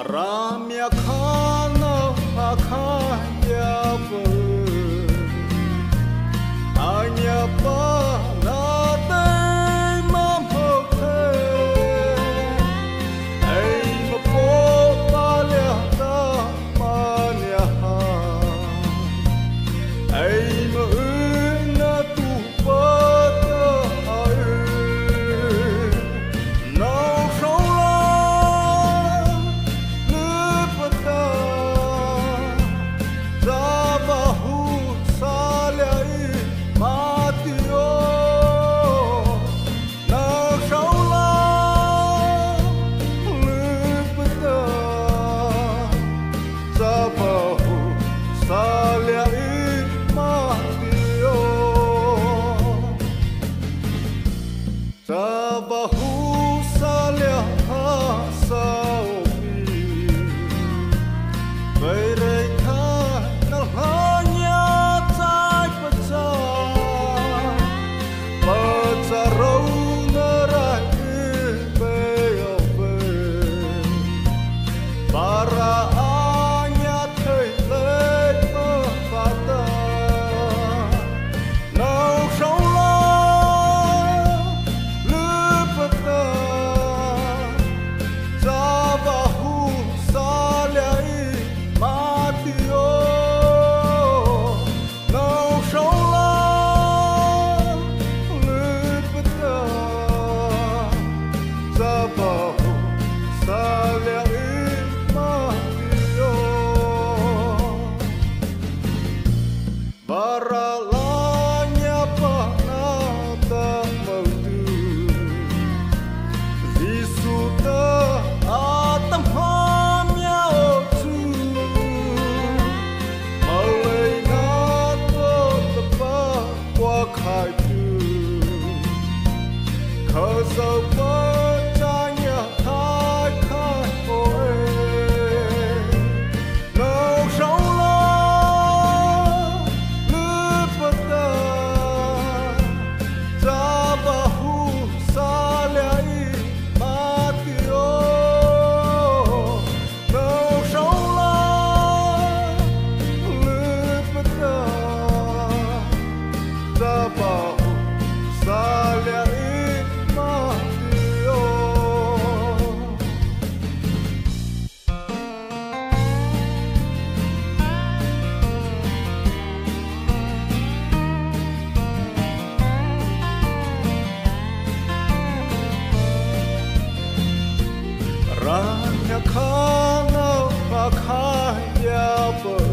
Aram yakana hakan Cause the Lord Nakano Pakaya Bush.